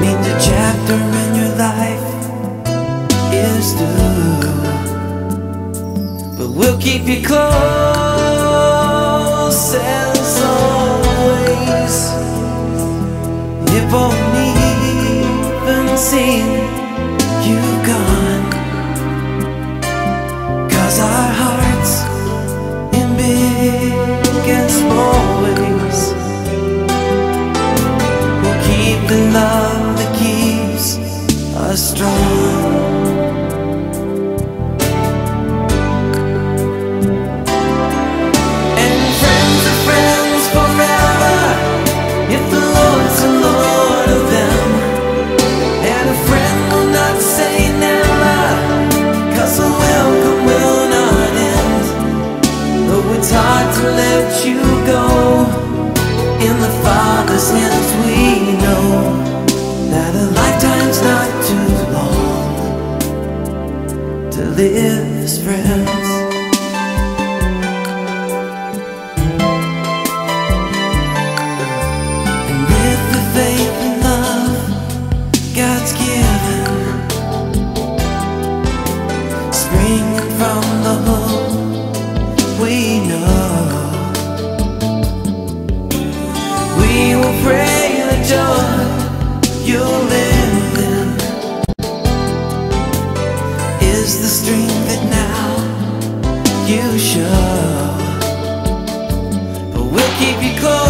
means a chapter in your life is due. But we'll keep you close as always. It won't even seem to let you go, in the Father's hands we know that a lifetime's not too long to live friends. Is the strength that now you show. But we'll keep you close.